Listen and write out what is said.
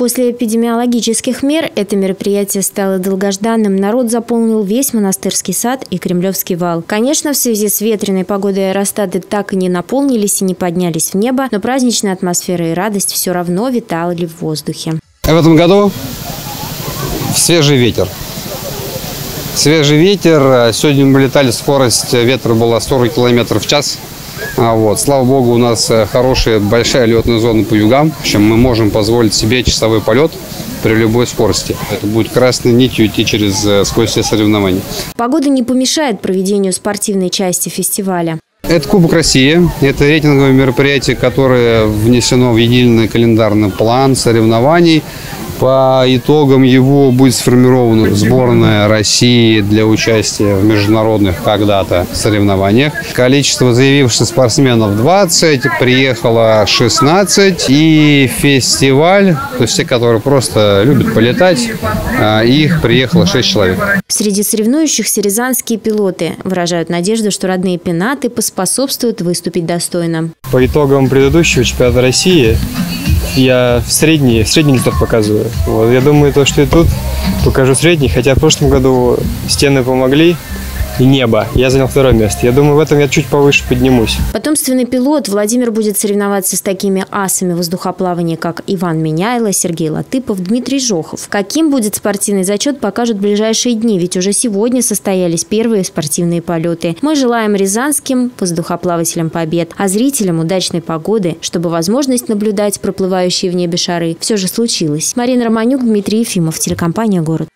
После эпидемиологических мер это мероприятие стало долгожданным. Народ заполнил весь монастырский сад и Кремлевский вал. Конечно, в связи с ветреной погодой аэростаты так и не наполнились и не поднялись в небо, но праздничная атмосфера и радость все равно витали в воздухе. В этом году свежий ветер. Свежий ветер. Сегодня мы летали, скорость ветра была 40 км в час. А вот. Слава богу, у нас э, хорошая большая летная зона по югам. В общем, мы можем позволить себе часовой полет при любой скорости. Это будет красной нитью идти через э, сквозь все соревнования. Погода не помешает проведению спортивной части фестиваля. Это Кубок России. Это рейтинговое мероприятие, которое внесено в единый календарный план соревнований. По итогам его будет сформирована сборная России для участия в международных когда-то соревнованиях. Количество заявившихся спортсменов 20, приехало 16. И фестиваль, то есть те, которые просто любят полетать, а, их приехало 6 человек. Среди соревнующихся рязанские пилоты выражают надежду, что родные пенаты поспособствуют выступить достойно. По итогам предыдущего чемпионата России я средний, средний результат показываю. Вот, я думаю, то, что и тут покажу средний, хотя в прошлом году стены помогли, и небо. Я занял второе место. Я думаю, в этом я чуть повыше поднимусь. Потомственный пилот Владимир будет соревноваться с такими асами воздухоплавания, как Иван Меняйло, Сергей Латыпов, Дмитрий Жохов. Каким будет спортивный зачет, покажут в ближайшие дни, ведь уже сегодня состоялись первые спортивные полеты. Мы желаем рязанским воздухоплавателям побед, а зрителям удачной погоды, чтобы возможность наблюдать проплывающие в небе шары все же случилась. Марина Романюк, Дмитрий Ефимов, телекомпания «Город».